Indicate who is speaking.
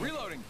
Speaker 1: Reloading.